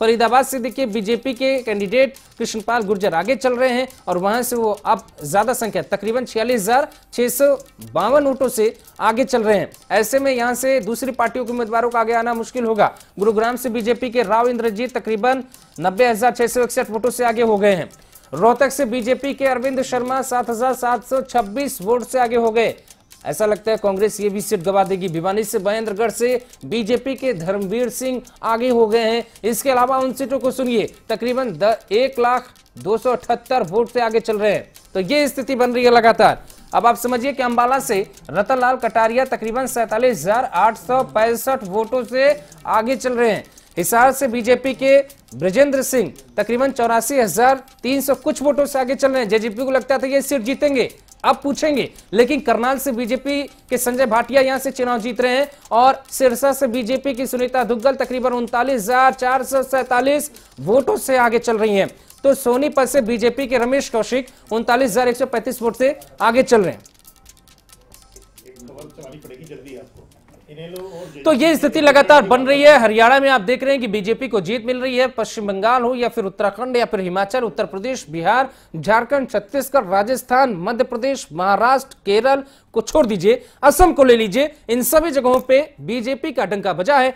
फरीदाबाद से देखिए बीजेपी के कैंडिडेट कृष्णपाल गुर्जर आगे चल रहे हैं और वहाँ से वो अब ज़्यादा संख्या तकरीबन छियालीस वोटों से आगे चल रहे हैं। ऐसे में यहाँ से दूसरी पार्टियों के उम्मीदवारों का आगे आना मुश्किल होगा। गुरुग्राम से बीजेपी के राव इंद्रजीत तकरीबन नब्बे वोटों से आगे हो गए हैं। रोहतक से बीजेपी के अरविंद शर्मा 7,726 वोट से आगे हो गए। ऐसा लगता है कांग्रेस ये भी सीट गवा देगी। भिवानी से महेंद्रगढ़ से बीजेपी के धर्मवीर सिंह आगे हो गए हैं। इसके अलावा उन सीटों को सुनिए। तकरीबन एक लाख दो सौ अठहत्तर वोट से आगे चल रहे हैं। तो ये स्थिति बन रही है लगातार। अब आप समझिए कि अंबाला से रतनलाल कटारिया तकरीबन सैतालीस वोटों से आगे चल रहे हैं। हिसार से बीजेपी के ब्रजेंद्र सिंह तकरीबन चौरासी हज़ार तीन सौ कुछ वोटों से आगे चल रहे हैं। जेजेपी को लगता था ये सीट जीतेंगे। अब पूछेंगे। लेकिन करनाल से बीजेपी के संजय भाटिया यहाँ से चुनाव जीत रहे हैं और सिरसा से बीजेपी की सुनीता दुग्गल तकरीबन उनतालीस वोटों से आगे चल रही हैं। तो सोनीपत से बीजेपी के रमेश कौशिक उनतालीस वोट से आगे चल रहे हैं। तो ये स्थिति लगातार बन रही है। हरियाणा में आप देख रहे हैं कि बीजेपी को जीत मिल रही है। पश्चिम बंगाल हो या फिर उत्तराखंड या फिर हिमाचल, उत्तर प्रदेश, बिहार, झारखंड, छत्तीसगढ़, राजस्थान, मध्य प्रदेश, महाराष्ट्र, केरल को छोड़ दीजिए। असम को ले लीजिए। इन सभी जगहों पे बीजेपी का डंका बजा है।